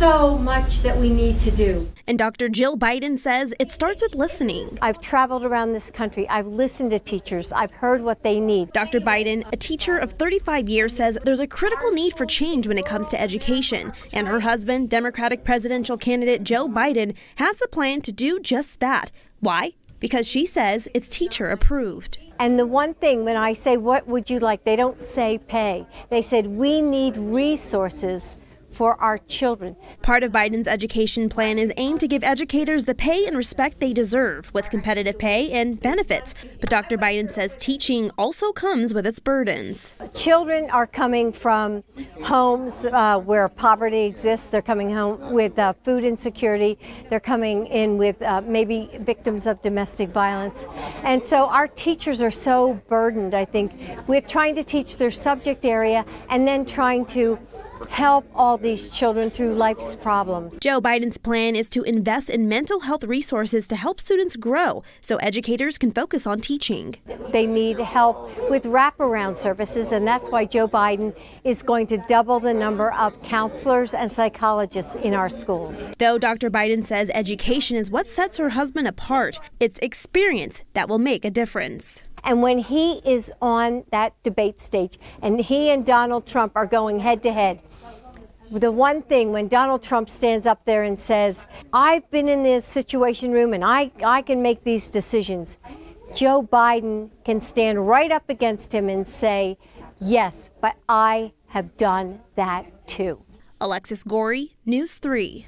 so much that we need to do. And Dr. Jill Biden says it starts with listening. I've traveled around this country. I've listened to teachers. I've heard what they need. Dr. Biden, a teacher of 35 years, says there's a critical need for change when it comes to education. And her husband, Democratic presidential candidate Joe Biden, has a plan to do just that. Why? Because she says it's teacher approved. And the one thing when I say, What would you like? they don't say pay. They said, We need resources for our children. Part of Biden's education plan is aimed to give educators the pay and respect they deserve with competitive pay and benefits. But Dr. Biden says teaching also comes with its burdens. Children are coming from homes uh, where poverty exists. They're coming home with uh, food insecurity. They're coming in with uh, maybe victims of domestic violence. And so our teachers are so burdened, I think, with trying to teach their subject area and then trying to help all these children through life's problems. Joe Biden's plan is to invest in mental health resources to help students grow so educators can focus on teaching. They need help with wraparound services, and that's why Joe Biden is going to double the number of counselors and psychologists in our schools. Though Dr. Biden says education is what sets her husband apart, it's experience that will make a difference. And when he is on that debate stage and he and Donald Trump are going head to head, the one thing when Donald Trump stands up there and says, I've been in the situation room and I, I can make these decisions, Joe Biden can stand right up against him and say, Yes, but I have done that too. Alexis Gorey, News 3.